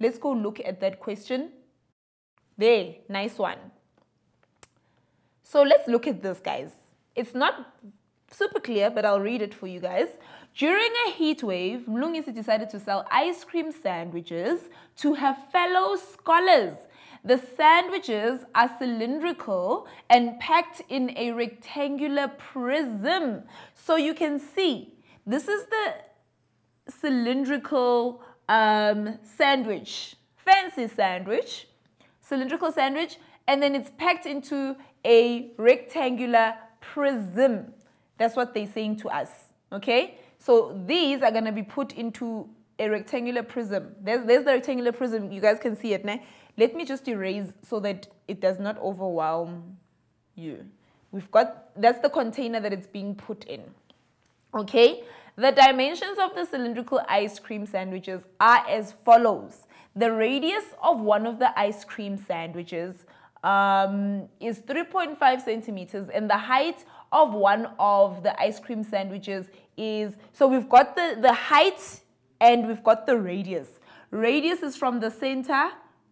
Let's go look at that question. There, nice one. So let's look at this, guys. It's not super clear, but I'll read it for you guys. During a heat wave, Mlungisi decided to sell ice cream sandwiches to her fellow scholars. The sandwiches are cylindrical and packed in a rectangular prism. So you can see, this is the cylindrical um, sandwich, fancy sandwich, cylindrical sandwich, and then it's packed into a rectangular prism. That's what they're saying to us, okay? So these are gonna be put into a rectangular prism. There's, there's the rectangular prism, you guys can see it, Now, Let me just erase so that it does not overwhelm you. We've got, that's the container that it's being put in, okay? The dimensions of the cylindrical ice cream sandwiches are as follows. The radius of one of the ice cream sandwiches um, is 3.5 centimeters and the height of one of the ice cream sandwiches is, so we've got the, the height and we've got the radius. Radius is from the center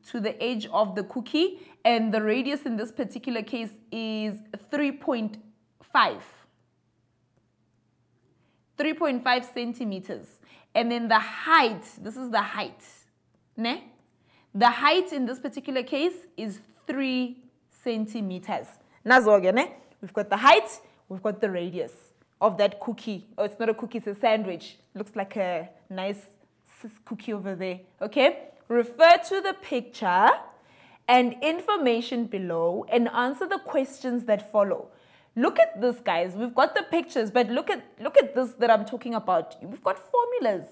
to the edge of the cookie and the radius in this particular case is 3.5. 3.5 centimeters. And then the height, this is the height. Ne? The height in this particular case is 3 centimeters. Nazoge, ne? We've got the height, we've got the radius of that cookie. Oh, it's not a cookie, it's a sandwich. Looks like a nice cookie over there. Okay? Refer to the picture and information below and answer the questions that follow. Look at this, guys. We've got the pictures, but look at look at this that I'm talking about. We've got formulas.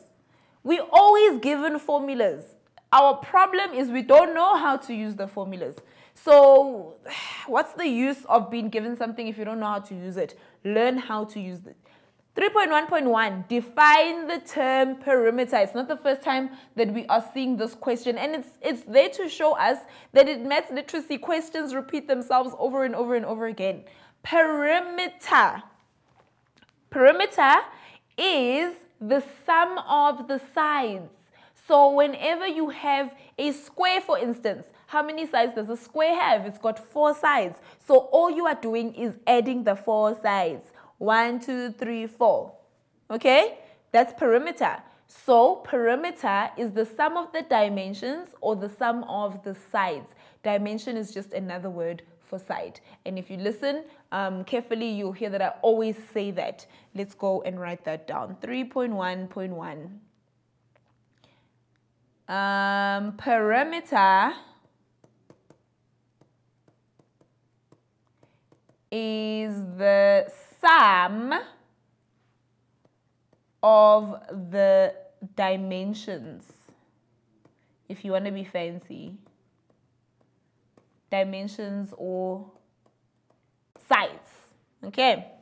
We always given formulas. Our problem is we don't know how to use the formulas. So what's the use of being given something if you don't know how to use it? Learn how to use it. 3.1.1, define the term perimeter. It's not the first time that we are seeing this question and it's, it's there to show us that it maths literacy questions repeat themselves over and over and over again. Perimeter. Perimeter is the sum of the sides. So whenever you have a square, for instance, how many sides does a square have? It's got four sides. So all you are doing is adding the four sides. One, two, three, four. Okay? That's perimeter. So perimeter is the sum of the dimensions or the sum of the sides. Dimension is just another word for side. And if you listen um, carefully, you'll hear that I always say that. Let's go and write that down. 3.1.1. Um, perimeter is the sum of the dimensions. If you want to be fancy dimensions or sides. Okay.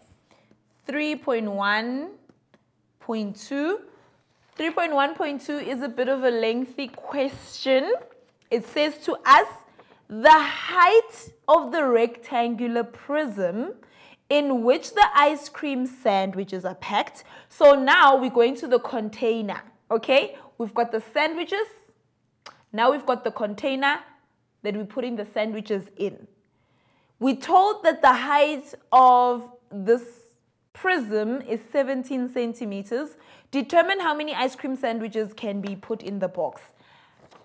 3.1.2. 3.1.2 is a bit of a lengthy question. It says to us, the height of the rectangular prism in which the ice cream sandwiches are packed. So now we're going to the container, okay? We've got the sandwiches. Now we've got the container that we're putting the sandwiches in. We told that the height of this prism is 17 centimeters. Determine how many ice cream sandwiches can be put in the box.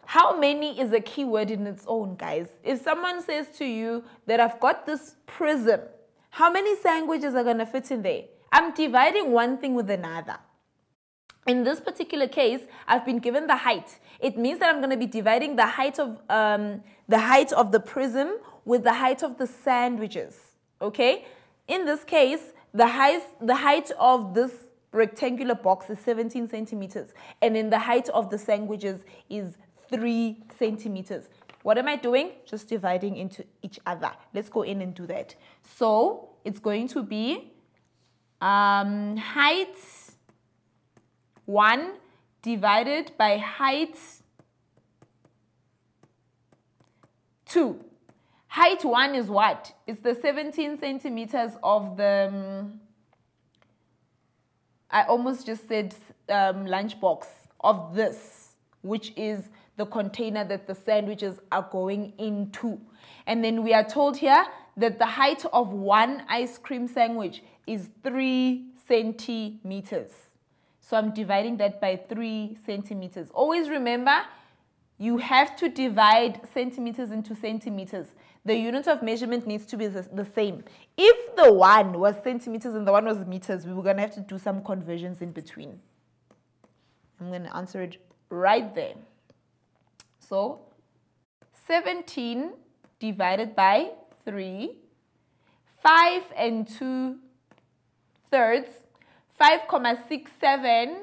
How many is a keyword in its own, guys. If someone says to you that I've got this prism, how many sandwiches are going to fit in there? I'm dividing one thing with another. In this particular case, I've been given the height. It means that I'm going to be dividing the height of um, the height of the prism with the height of the sandwiches. Okay? In this case, the height the height of this rectangular box is 17 centimeters, and then the height of the sandwiches is 3 centimeters. What am I doing? Just dividing into each other. Let's go in and do that. So it's going to be um, height 1 divided by height 2. Height 1 is what? It's the 17 centimeters of the, um, I almost just said um, lunchbox of this, which is the container that the sandwiches are going into. And then we are told here that the height of one ice cream sandwich is three centimeters. So I'm dividing that by three centimeters. Always remember, you have to divide centimeters into centimeters. The unit of measurement needs to be the, the same. If the one was centimeters and the one was meters, we were going to have to do some conversions in between. I'm going to answer it right there. So 17 divided by 3, 5 and 2 thirds, 5,67.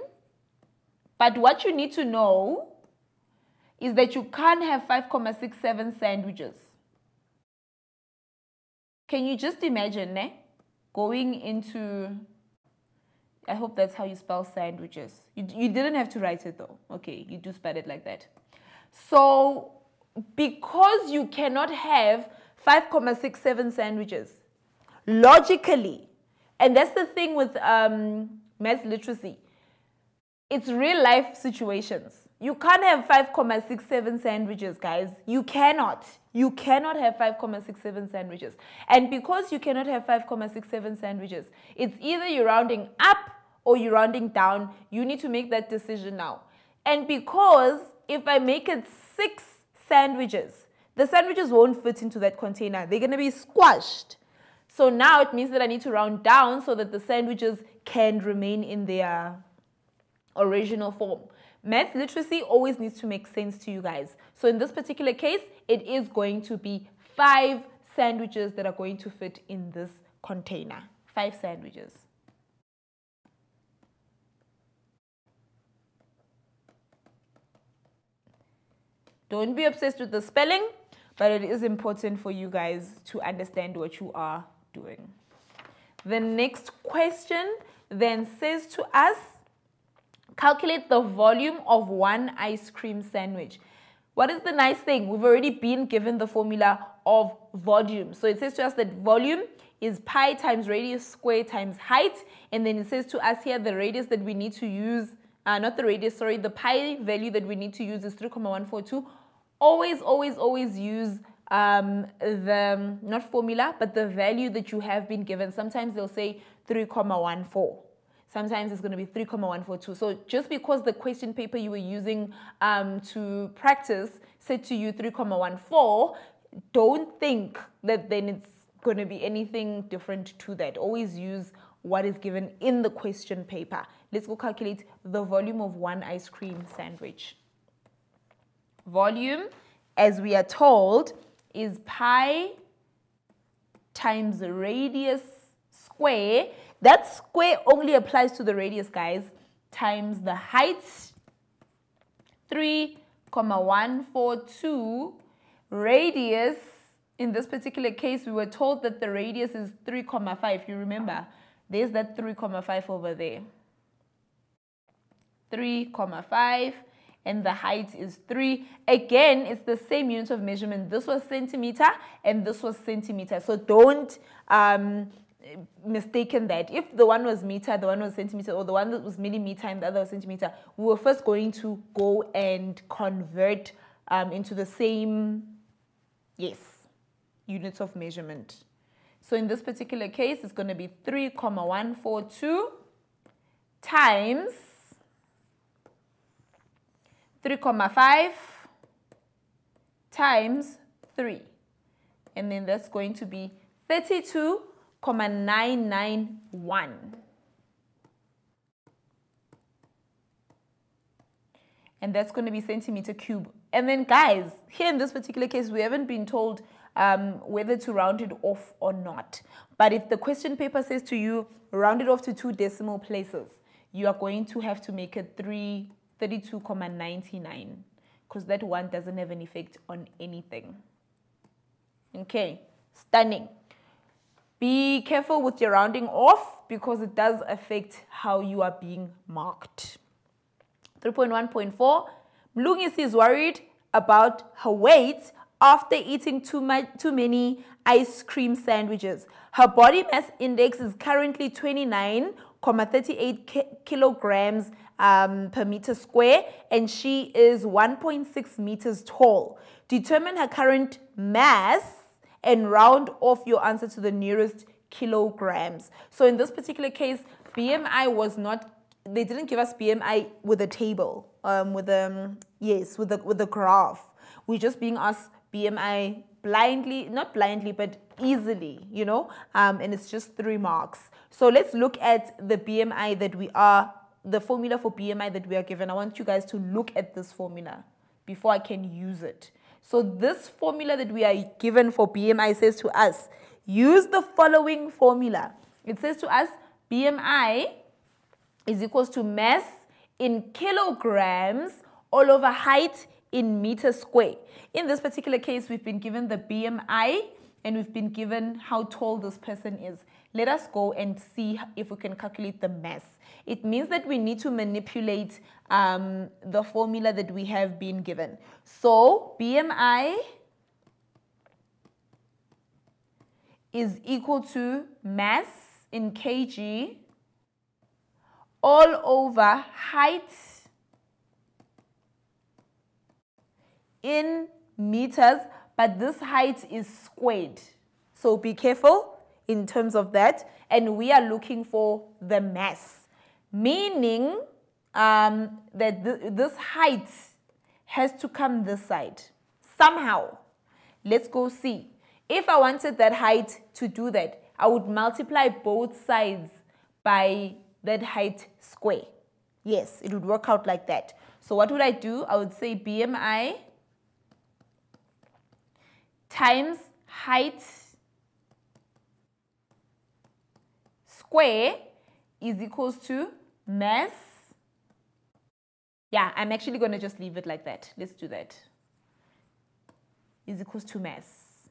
But what you need to know is that you can't have 5,67 sandwiches. Can you just imagine, ne? Going into, I hope that's how you spell sandwiches. You, you didn't have to write it though. Okay, you do spell it like that. So, because you cannot have 5,67 sandwiches, logically, and that's the thing with um, math literacy, it's real life situations. You can't have 5,67 sandwiches, guys. You cannot. You cannot have 5,67 sandwiches. And because you cannot have 5,67 sandwiches, it's either you're rounding up or you're rounding down. You need to make that decision now. And because if I make it six sandwiches, the sandwiches won't fit into that container. They're going to be squashed. So now it means that I need to round down so that the sandwiches can remain in their original form. Math literacy always needs to make sense to you guys. So in this particular case, it is going to be five sandwiches that are going to fit in this container. Five sandwiches. Don't be obsessed with the spelling, but it is important for you guys to understand what you are doing. The next question then says to us, calculate the volume of one ice cream sandwich. What is the nice thing? We've already been given the formula of volume. So it says to us that volume is pi times radius square times height. And then it says to us here the radius that we need to use, uh, not the radius, sorry, the pi value that we need to use is 3,142. Always, always, always use um, the, not formula, but the value that you have been given. Sometimes they'll say 3,14. Sometimes it's going to be 3,142. So just because the question paper you were using um, to practice said to you 3,14, don't think that then it's going to be anything different to that. Always use what is given in the question paper. Let's go calculate the volume of one ice cream sandwich. Volume, as we are told, is pi times the radius square. That square only applies to the radius, guys, times the height, 3,142. Radius, in this particular case, we were told that the radius is 3,5. You remember, there's that 3,5 over there. 3,5 and the height is 3. Again, it's the same unit of measurement. This was centimeter and this was centimeter. So don't um, mistaken that. If the one was meter, the one was centimeter, or the one that was millimeter and the other was centimeter, we were first going to go and convert um, into the same, yes, units of measurement. So in this particular case, it's going to be 3,142 times 3,5 times 3. And then that's going to be 32,991. And that's going to be centimeter cube. And then guys, here in this particular case, we haven't been told um, whether to round it off or not. But if the question paper says to you, round it off to two decimal places, you are going to have to make it three 32,99 because that one doesn't have an effect on anything. Okay, stunning. Be careful with your rounding off because it does affect how you are being marked. 3.1.4 Mlungisi is worried about her weight after eating too, much, too many ice cream sandwiches. Her body mass index is currently 29 38 kilograms um, per meter square and she is 1.6 meters tall. Determine her current mass and round off your answer to the nearest kilograms. So in this particular case, BMI was not, they didn't give us BMI with a table, um, with a, um, yes, with a, with a graph. We're just being asked BMI blindly, not blindly, but easily, you know, um, and it's just three marks. So let's look at the BMI that we are, the formula for BMI that we are given. I want you guys to look at this formula before I can use it. So this formula that we are given for BMI says to us, use the following formula. It says to us, BMI is equals to mass in kilograms all over height in meters square. In this particular case, we've been given the BMI and we've been given how tall this person is. Let us go and see if we can calculate the mass. It means that we need to manipulate um, the formula that we have been given. So BMI is equal to mass in kg all over height in meters, but this height is squared. So be careful in terms of that. And we are looking for the mass, meaning um, that th this height has to come this side somehow. Let's go see. If I wanted that height to do that, I would multiply both sides by that height square. Yes, it would work out like that. So what would I do? I would say BMI times height square is equals to mass. Yeah, I'm actually going to just leave it like that. Let's do that. Is equals to mass.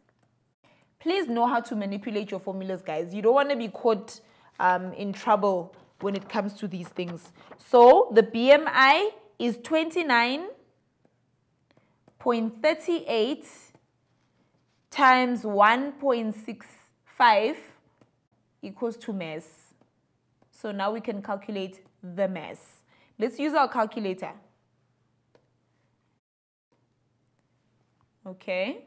Please know how to manipulate your formulas, guys. You don't want to be caught um, in trouble when it comes to these things. So the BMI is 29.38 times 1.65 equals to mass. So now we can calculate the mass. Let's use our calculator. Okay.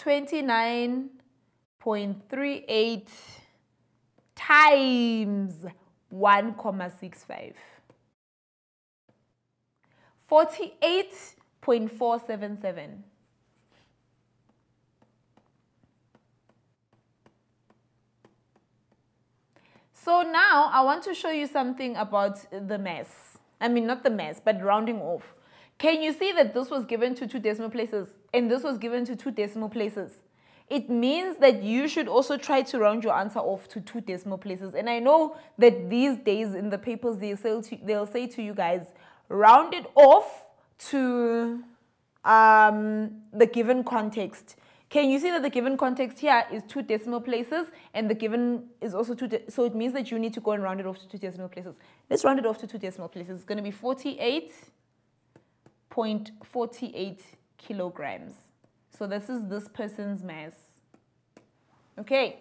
29.38 times 1,65. 48.477. So now I want to show you something about the mass. I mean, not the mass, but rounding off. Can you see that this was given to two decimal places and this was given to two decimal places? It means that you should also try to round your answer off to two decimal places. And I know that these days in the papers, they say to, they'll say to you guys, round it off to um, the given context. Can you see that the given context here is two decimal places and the given is also two, so it means that you need to go and round it off to two decimal places. Let's round it off to two decimal places. It's going to be 48.48 kilograms. So this is this person's mass. Okay.